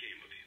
came of him.